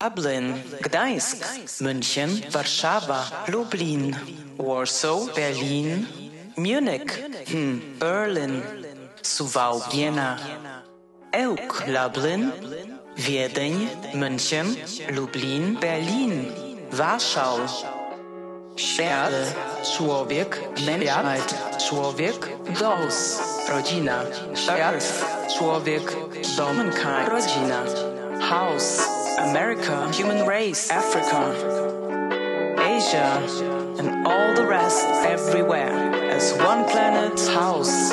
Dublin, Gdańsk, München, Warszawa, Lublin, Warsaw, Berlin, Munich, hm, Berlin, Suwałk, Jena, Ełk, Lublin, Wiedeń, München, Lublin, Berlin, Warschau, Świat, człowiek, Menschheit, człowiek, dos, rodzina, Earth, człowiek, Domenkind, rodzina, House, America, human race, Africa, Asia, and all the rest everywhere as one planet's house.